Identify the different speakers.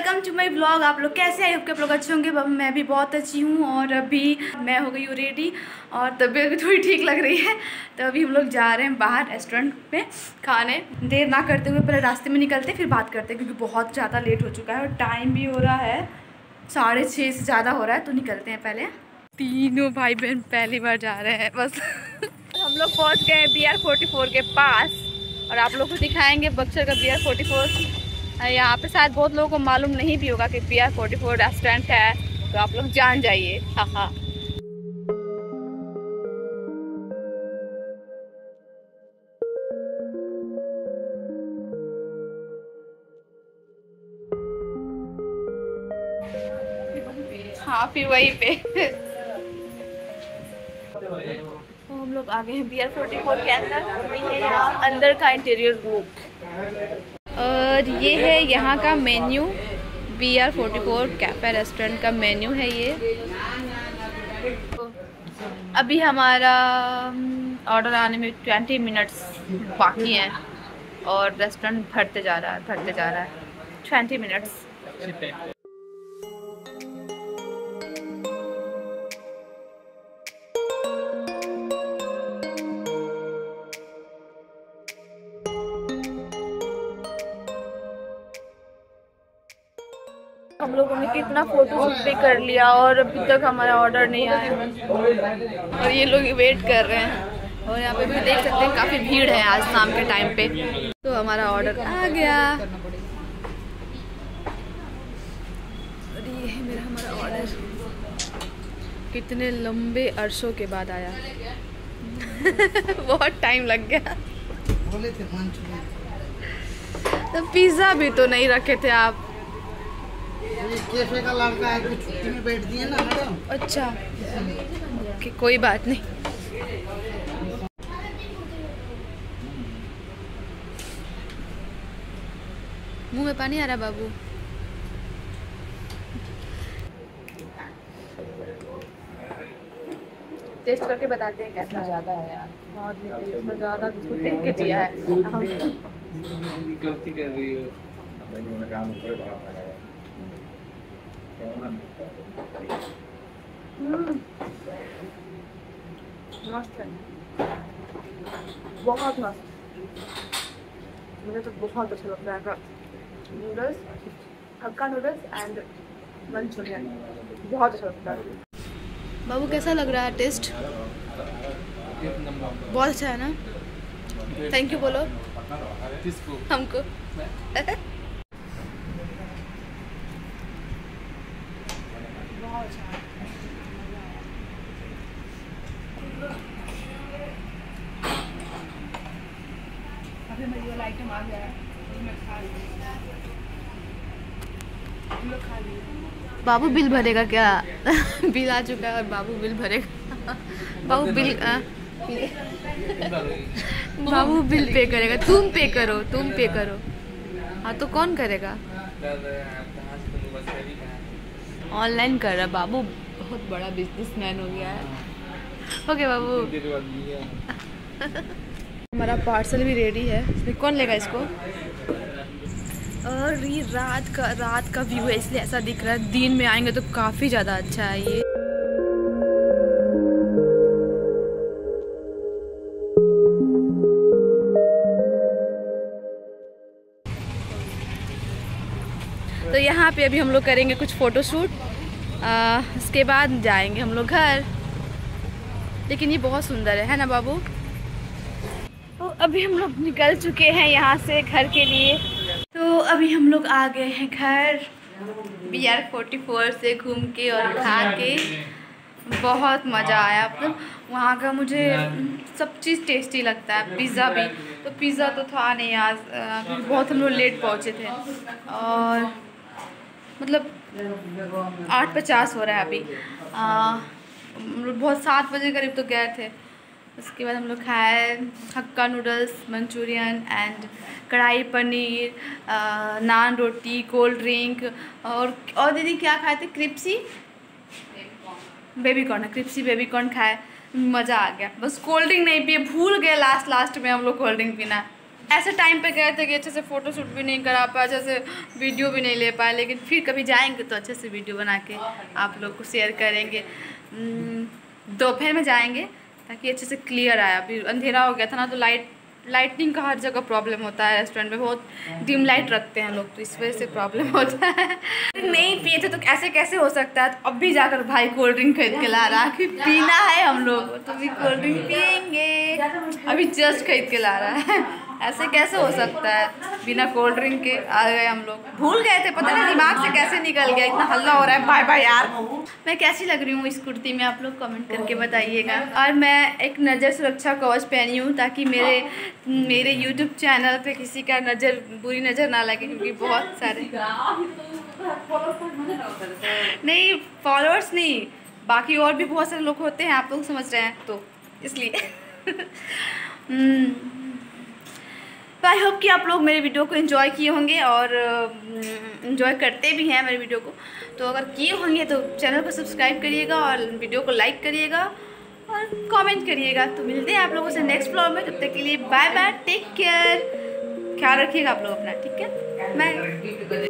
Speaker 1: Welcome to my blog आप लोग कैसे आए आपके लोग अच्छे होंगे। मैं भी बहुत अच्छी हूँ और अभी मैं हो गई हूँ रेडी और तबीयत भी थोड़ी ठीक लग रही है। तो अभी हम लोग जा रहे हैं बाहर रेस्टोरेंट में खाने। देर ना करते हुए पहले रास्ते में निकलते, फिर बात करते क्योंकि बहुत ज़्यादा लेट हो चुका है और टाइम भी हो रहा है। साढ़े छः से ज़्यादा हो रहा है तो निकलते हैं पहले। तीनों भाई बहन पहली बार जा रहे हैं, बस। हम लोग पहुँच गए बी आर फोर्टी फोर के पास और आप लोग को दिखाएँगे बक्सर का बी आर फोर्टी फोर यहाँ पे शायद बहुत लोगों को मालूम नहीं भी होगा कि B R forty four restaurant है तो आप लोग जान जाइए। हाँ हाँ। हाँ फिर वहीं पे। तो हम लोग आ गए हैं। बी आर फोर्टी फोर के अंदर अंदर का इंटीरियर रूम और ये है यहाँ का menu B R forty four cafe restaurant का मेन्यू है ये। अभी हमारा ऑर्डर आने में ट्वेंटी मिनट्स बाकी हैं और रेस्टोरेंट भरते जा रहा है, भरते जा रहा है। ट्वेंटी मिनट्स हम लोगों ने कितना फ़ोटो शूट भी कर लिया और अभी तक हमारा ऑर्डर नहीं आया। और ये लोग वेट कर रहे हैं। और यहाँ पे भी देख सकते हैं काफ़ी भीड़ है आज शाम के टाइम पे। तो हमारा ऑर्डर आ गया। और ये है मेरा हमारा ऑर्डर कितने लंबे अरसों के बाद आया। बहुत टाइम लग गया।
Speaker 2: बोले थे
Speaker 1: तो पिज़्ज़ा भी तो नहीं रखे थे आप।
Speaker 2: कैफ़े का लड़का है कि छुट्टी में बैठ दिए ना मैडम
Speaker 1: अच्छा। कि कोई बात नहीं। मुँह में पानी आ रहा बाबू? टेस्ट करके बताते हैं कैसा ज़्यादा है यार। बहुत ज़्यादा बिल्कुल देख के दिया है।
Speaker 3: गलती कर रही हो।
Speaker 1: हम्म। मस्त है बहुत मस्त मुझे तो बहुत अच्छा लगता है noodles Hakka noodles and Manchurian बहुत अच्छा लगता है बाबू कैसा लग रहा है टेस्ट? बहुत अच्छा है ना? थैंक यू बोलो। हमको। अभी मेरी वाला आइटम आ गया है मैं खा रही बाबू बिल भरेगा क्या? बिल आ चुका है और बाबू बिल भरेगा। बाबू बिल बाबू बिल पे करेगा। तुम पे करो तुम पे करो। हाँ तो कौन करेगा? ऑनलाइन कर रहा बाबू। बहुत बड़ा बिजनेसमैन हो गया है। ओके बाबू। हमारा पार्सल भी रेडी है। कौन लेगा इसको? और ये रात का रात का व्यू है, इसलिए ऐसा दिख रहा है। दिन में आएँगे तो काफ़ी ज़्यादा अच्छा है ये। तो यहाँ पे अभी हम लोग करेंगे कुछ फ़ोटो शूट उसके बाद जाएँगे हम लोग घर। लेकिन ये बहुत सुंदर है है ना बाबू? तो अभी हम लोग निकल चुके हैं यहाँ से घर के लिए। तो अभी हम लोग आ गए हैं घर। बी आर फोर्टी फोर से घूम के और खा के। बहुत मज़ा आया। मतलब वहाँ का मुझे सब चीज़ टेस्टी लगता है। पिज़्ज़ा भी। तो पिज़्ज़ा तो था नहीं आज। बहुत हम लोग लेट पहुँचे थे। और मतलब आठ पचास हो रहा है अभी। आ, बहुत सात बजे करीब तो गए थे। उसके बाद हम लोग खाए हक्का noodles, Manchurian and kadai paneer naan roti, cold drink और और दीदी क्या खाए थे? Crispy? Baby corn crispy baby corn खाए। मज़ा आ गया। बस कोल्ड ड्रिंक नहीं पिए, भूल गए लास्ट लास्ट में हम लोग कोल्ड ड्रिंक पीना। ऐसे टाइम पे गए थे कि अच्छे से फ़ोटो शूट भी नहीं करा पाए, अच्छे से वीडियो भी नहीं ले पाए, लेकिन फिर कभी जाएँगे तो अच्छे से वीडियो बना के आप लोग को शेयर करेंगे। दोपहर में जाएँगे। ताकि अच्छे से क्लियर आया अभी अंधेरा हो गया था ना तो लाइट लाइटिंग का हर जगह प्रॉब्लम होता है रेस्टोरेंट में। बहुत डिम लाइट रखते हैं लोग तो इस वजह से प्रॉब्लम होता है। नहीं, पिए थे तो ऐसे कैसे हो सकता है? तो अब भी जाकर भाई कोल्ड ड्रिंक खरीद के ला रहा है पीना है हम लोग तो भी कोल्ड ड्रिंक पियेंगे। अभी जस्ट खरीद के ला रहा है। ऐसे कैसे हो सकता है? बिना कोल्ड ड्रिंक के आ गए हम लोग। भूल गए थे, पता नहीं दिमाग से कैसे निकल गया, इतना हल्ला हो रहा है। बाय बाय यार। मैं कैसी लग रही हूँ इस कुर्ती में, आप लोग कमेंट करके बताइएगा। और मैं एक नज़र सुरक्षा कवच पहनी हूँ, ताकि मेरे मेरे यूट्यूब चैनल पर किसी का नज़र, बुरी नज़र ना लगे, क्योंकि बहुत सारे। नहीं फॉलोअर्स नहीं, बाकी और भी बहुत सारे लोग होते हैं, आप लोग समझ रहे हैं तो इसलिए। हम्म। आई होप कि आप लोग मेरे वीडियो को इन्जॉय किए होंगे और इन्जॉय करते भी हैं मेरे वीडियो को। तो अगर किए होंगे तो चैनल को सब्सक्राइब करिएगा और वीडियो को लाइक करिएगा और कमेंट करिएगा। तो मिलते हैं आप लोगों से नेक्स्ट ब्लॉग में। तब तक के लिए बाय बाय टेक केयर ख्याल रखिएगा आप लोग अपना, ठीक है? बाय